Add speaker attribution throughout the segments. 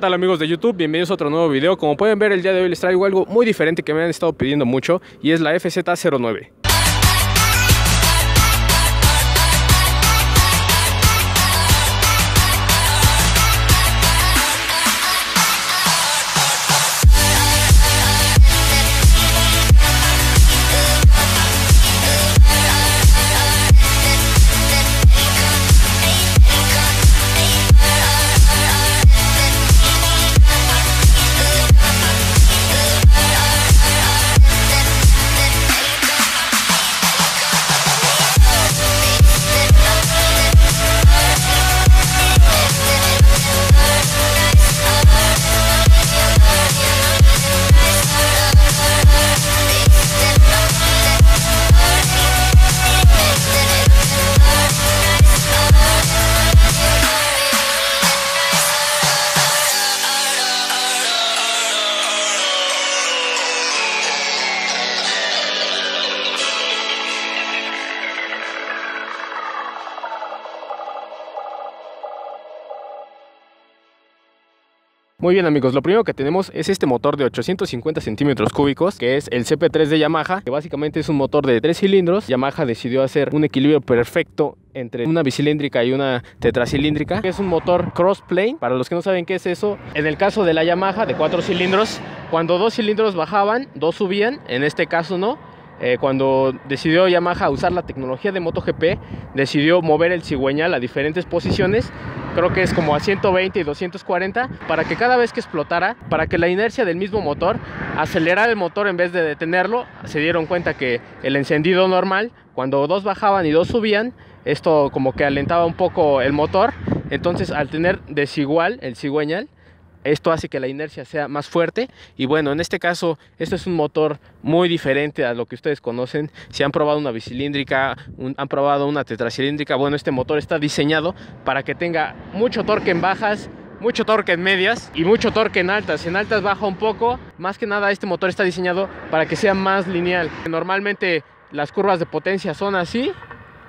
Speaker 1: tal amigos de YouTube? Bienvenidos a otro nuevo video. Como pueden ver el día de hoy les traigo algo muy diferente que me han estado pidiendo mucho y es la FZ09. Muy bien amigos, lo primero que tenemos es este motor de 850 centímetros cúbicos que es el CP3 de Yamaha que básicamente es un motor de tres cilindros. Yamaha decidió hacer un equilibrio perfecto entre una bicilíndrica y una tetracilíndrica. Es un motor crossplane. Para los que no saben qué es eso en el caso de la Yamaha de cuatro cilindros cuando dos cilindros bajaban dos subían. En este caso no eh, cuando decidió Yamaha usar la tecnología de MotoGP, decidió mover el cigüeñal a diferentes posiciones, creo que es como a 120 y 240, para que cada vez que explotara, para que la inercia del mismo motor acelerara el motor en vez de detenerlo, se dieron cuenta que el encendido normal, cuando dos bajaban y dos subían, esto como que alentaba un poco el motor, entonces al tener desigual el cigüeñal, esto hace que la inercia sea más fuerte y bueno, en este caso, esto es un motor muy diferente a lo que ustedes conocen. Si han probado una bicilíndrica, han probado una tetracilíndrica, bueno, este motor está diseñado para que tenga mucho torque en bajas, mucho torque en medias y mucho torque en altas. En altas baja un poco. Más que nada este motor está diseñado para que sea más lineal. Normalmente las curvas de potencia son así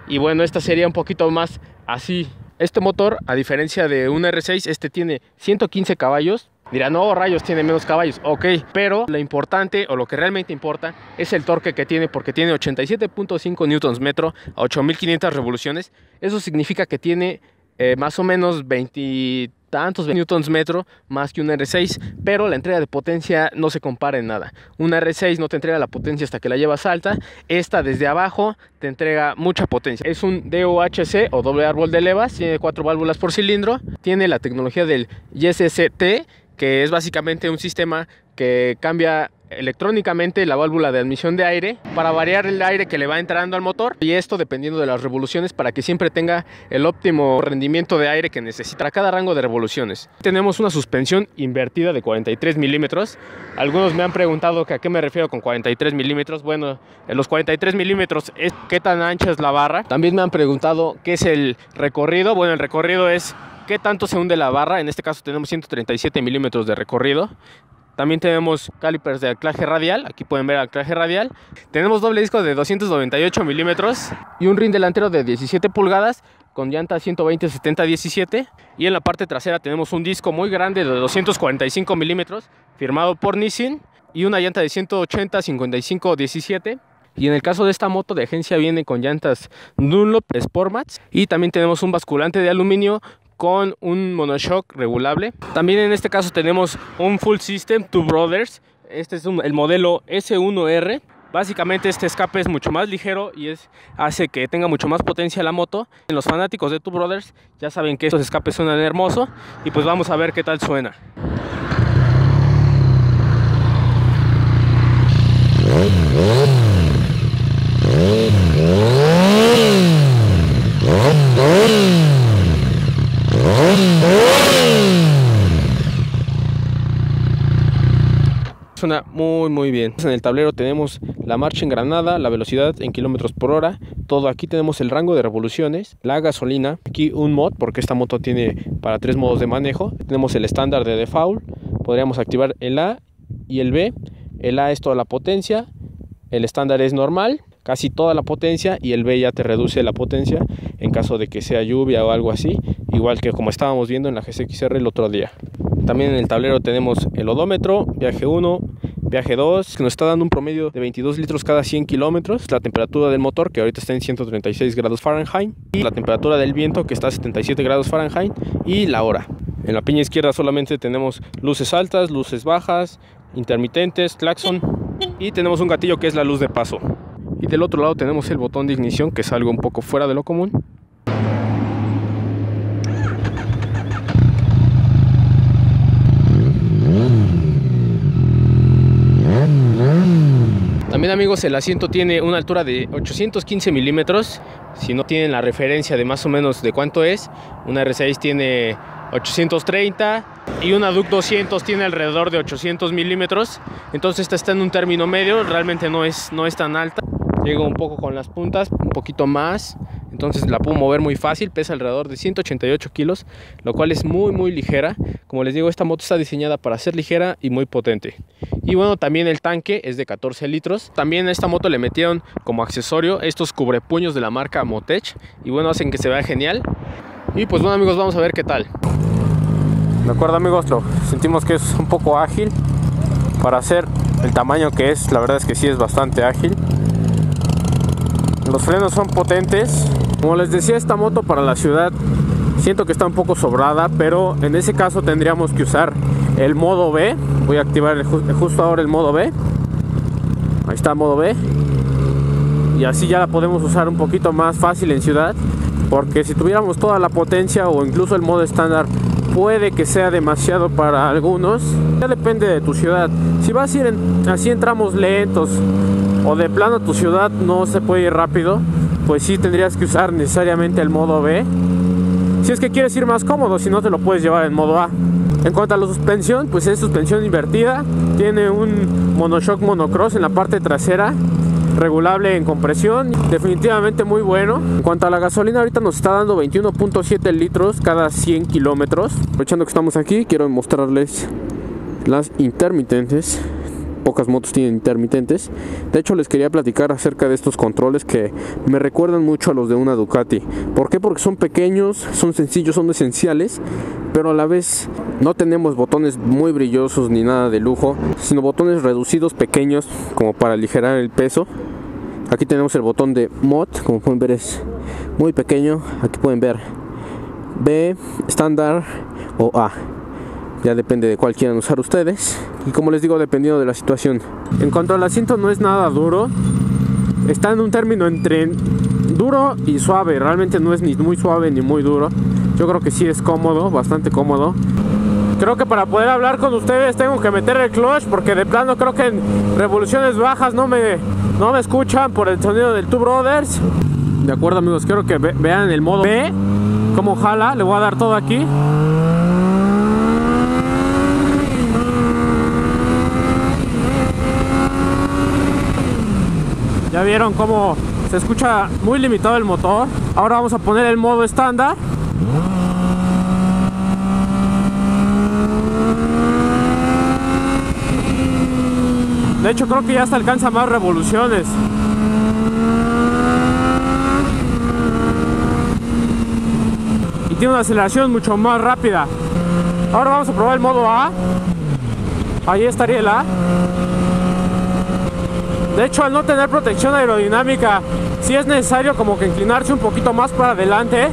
Speaker 1: y bueno, esta sería un poquito más así. Este motor, a diferencia de un R6, este tiene 115 caballos. Dirán, no, rayos, tiene menos caballos. Ok, pero lo importante o lo que realmente importa es el torque que tiene porque tiene 87.5 newtons metro a 8500 revoluciones. Eso significa que tiene eh, más o menos 20 tantos newtons metro más que un R6, pero la entrega de potencia no se compara en nada. Un R6 no te entrega la potencia hasta que la llevas alta, esta desde abajo te entrega mucha potencia. Es un DOHC o doble árbol de levas, tiene cuatro válvulas por cilindro, tiene la tecnología del YSST, que es básicamente un sistema que cambia electrónicamente la válvula de admisión de aire para variar el aire que le va entrando al motor y esto dependiendo de las revoluciones para que siempre tenga el óptimo rendimiento de aire que necesita cada rango de revoluciones. Tenemos una suspensión invertida de 43 milímetros. Algunos me han preguntado que a qué me refiero con 43 milímetros. Bueno, en los 43 milímetros es qué tan ancha es la barra. También me han preguntado qué es el recorrido. Bueno, el recorrido es qué tanto se hunde la barra. En este caso tenemos 137 milímetros de recorrido. También tenemos calipers de anclaje radial, aquí pueden ver anclaje radial. Tenemos doble disco de 298 milímetros y un rin delantero de 17 pulgadas con llanta 120 70 17 y en la parte trasera tenemos un disco muy grande de 245 milímetros firmado por Nissin y una llanta de 180 55 17 y en el caso de esta moto de agencia viene con llantas Dunlop Sportmats y también tenemos un basculante de aluminio con un monoshock regulable. También en este caso tenemos un full system Two Brothers. Este es el modelo S1R. Básicamente este escape es mucho más ligero y es, hace que tenga mucho más potencia la moto. Los fanáticos de Two Brothers ya saben que estos escapes suenan hermoso y pues vamos a ver qué tal suena. Muy muy bien. En el tablero tenemos la marcha en granada, la velocidad en kilómetros por hora, todo aquí tenemos el rango de revoluciones, la gasolina, aquí un mod porque esta moto tiene para tres modos de manejo, tenemos el estándar de default, podríamos activar el A y el B, el A es toda la potencia, el estándar es normal, casi toda la potencia y el B ya te reduce la potencia en caso de que sea lluvia o algo así, igual que como estábamos viendo en la GCXR el otro día. También en el tablero tenemos el odómetro, viaje 1, viaje 2, que nos está dando un promedio de 22 litros cada 100 kilómetros, la temperatura del motor que ahorita está en 136 grados Fahrenheit y la temperatura del viento que está a 77 grados Fahrenheit y la hora. En la piña izquierda solamente tenemos luces altas, luces bajas, intermitentes, claxon y tenemos un gatillo que es la luz de paso. Y del otro lado tenemos el botón de ignición que es algo un poco fuera de lo común. También amigos el asiento tiene una altura de 815 milímetros. Si no tienen la referencia de más o menos de cuánto es, una R6 tiene 830 y una Duke 200 tiene alrededor de 800 milímetros. Entonces esta está en un término medio, realmente no es, no es tan alta. Llego un poco con las puntas, un poquito más. Entonces la puedo mover muy fácil, pesa alrededor de 188 kilos, lo cual es muy muy ligera. Como les digo, esta moto está diseñada para ser ligera y muy potente. Y bueno, también el tanque es de 14 litros. También a esta moto le metieron como accesorio estos cubrepuños de la marca Motech. Y bueno, hacen que se vea genial. Y pues bueno amigos, vamos a ver qué tal. De acuerdo amigos, lo sentimos que es un poco ágil. Para hacer el tamaño que es, la verdad es que sí es bastante ágil. Los frenos son potentes. Como les decía, esta moto para la ciudad siento que está un poco sobrada, pero en ese caso tendríamos que usar el modo B. Voy a activar justo ahora el modo B. Ahí está modo B. Y así ya la podemos usar un poquito más fácil en ciudad. Porque si tuviéramos toda la potencia o incluso el modo estándar puede que sea demasiado para algunos. Ya depende de tu ciudad. Si vas a ir así entramos lentos o de plano tu ciudad no se puede ir rápido, pues sí tendrías que usar necesariamente el modo B. Si es que quieres ir más cómodo, si no te lo puedes llevar en modo A. En cuanto a la suspensión, pues es suspensión invertida, tiene un monoshock monocross en la parte trasera, regulable en compresión, definitivamente muy bueno. En cuanto a la gasolina, ahorita nos está dando 21.7 litros cada 100 kilómetros. Aprovechando que estamos aquí, quiero mostrarles las intermitentes pocas motos tienen intermitentes. De hecho, les quería platicar acerca de estos controles que me recuerdan mucho a los de una Ducati. ¿Por qué? Porque son pequeños, son sencillos, son esenciales, pero a la vez no tenemos botones muy brillosos ni nada de lujo, sino botones reducidos, pequeños, como para aligerar el peso. Aquí tenemos el botón de mod, como pueden ver es muy pequeño. Aquí pueden ver B, estándar o A. Ya depende de cuál quieran usar ustedes. Y como les digo, dependiendo de la situación. En cuanto al asiento, no es nada duro. Está en un término entre duro y suave. Realmente no es ni muy suave ni muy duro. Yo creo que sí es cómodo, bastante cómodo. Creo que para poder hablar con ustedes tengo que meter el clutch porque de plano creo que en revoluciones bajas no me, no me escuchan por el sonido del Two Brothers. De acuerdo amigos, quiero que vean el modo B, cómo jala, le voy a dar todo aquí. Vieron cómo se escucha muy limitado el motor. Ahora vamos a poner el modo estándar. De hecho creo que ya hasta alcanza más revoluciones. Y tiene una aceleración mucho más rápida. Ahora vamos a probar el modo A. Ahí estaría el A. De hecho, al no tener protección aerodinámica, sí es necesario como que inclinarse un poquito más para adelante,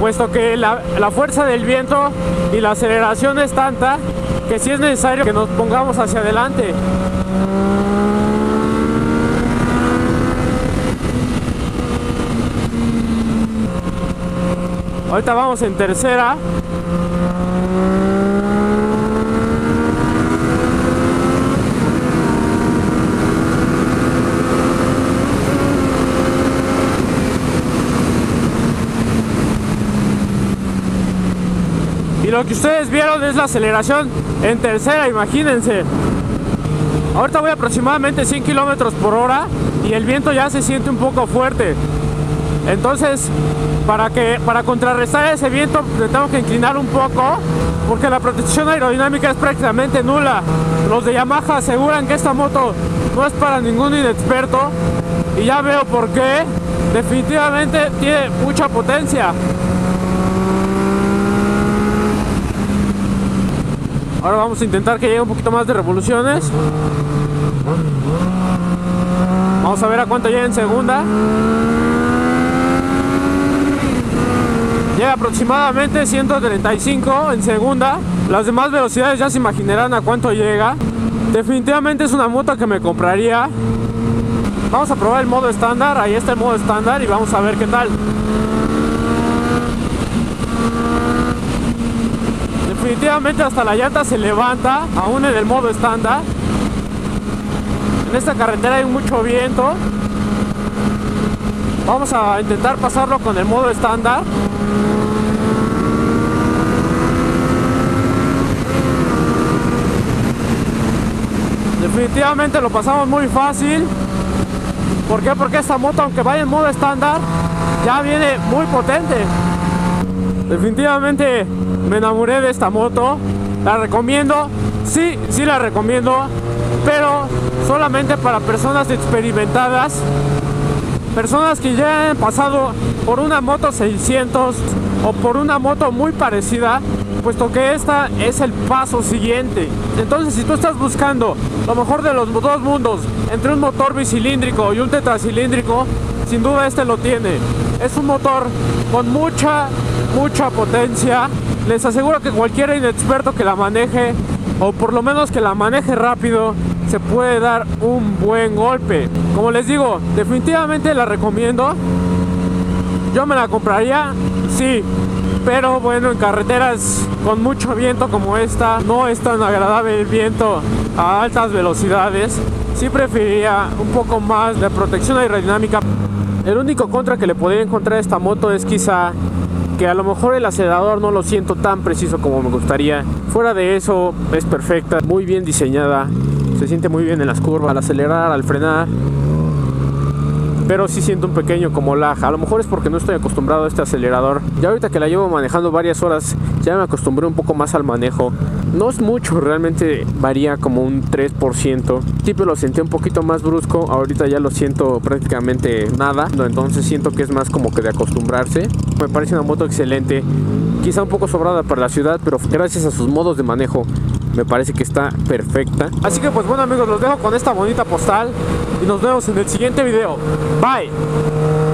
Speaker 1: puesto que la, fuerza del viento y la aceleración es tanta que sí es necesario que nos pongamos hacia adelante. Ahorita vamos en tercera. Lo que ustedes vieron es la aceleración en tercera, imagínense. Ahorita voy aproximadamente 100 kilómetros por hora y el viento ya se siente un poco fuerte. Entonces, para, que, para contrarrestar ese viento, me tengo que inclinar un poco porque la protección aerodinámica es prácticamente nula. Los de Yamaha aseguran que esta moto no es para ningún inexperto y ya veo por qué. Definitivamente tiene mucha potencia.
Speaker 2: Ahora vamos a intentar que llegue un poquito más de revoluciones. Vamos a ver a cuánto llega en segunda. Llega aproximadamente 135 en segunda. Las demás velocidades ya se imaginarán a cuánto llega. Definitivamente es una moto que me compraría. Vamos a probar el modo estándar. Ahí está el modo estándar y vamos a ver qué tal. Definitivamente hasta la llanta se levanta, aún en el modo estándar. En esta carretera hay mucho viento. Vamos a intentar pasarlo con el modo estándar. Definitivamente lo pasamos muy fácil. ¿Por qué? Porque esta moto, aunque vaya en modo estándar, ya viene muy potente. Definitivamente me enamoré de esta moto. La recomiendo. Sí, sí la recomiendo. Pero solamente para personas experimentadas. Personas que ya han pasado por una moto 600 o por una moto muy parecida puesto que esta es el paso siguiente. Entonces, si tú estás buscando lo mejor de los dos mundos, entre un motor bicilíndrico y un tetracilíndrico, sin duda este lo tiene. Es un motor con mucha, mucha potencia. Les aseguro que cualquier inexperto que la maneje, o por lo menos que la maneje rápido, se puede dar un buen golpe. Como les digo, definitivamente la recomiendo. Yo me la compraría, sí, pero bueno, en carreteras con mucho viento como esta, no es tan agradable el viento a altas velocidades. Sí preferiría un poco más de protección aerodinámica. El único contra que le podría encontrar esta moto es quizá que a lo mejor el acelerador no lo siento tan preciso como me gustaría. Fuera de eso es perfecta, muy bien diseñada, se siente muy bien en las curvas, al acelerar, al frenar pero sí siento un pequeño como lag. A lo mejor es porque no estoy acostumbrado a este acelerador. Ya ahorita que la llevo manejando varias horas, ya me acostumbré un poco más al manejo. No es mucho, realmente varía como un 3%. Tipo lo sentí un poquito más brusco, ahorita ya lo siento prácticamente nada. Entonces siento que es más como que de acostumbrarse. Me parece una moto excelente, quizá un poco sobrada para la ciudad, pero gracias a sus modos de manejo me parece que está perfecta. Así que pues bueno amigos, los dejo con esta bonita postal nos vemos en el siguiente video. Bye.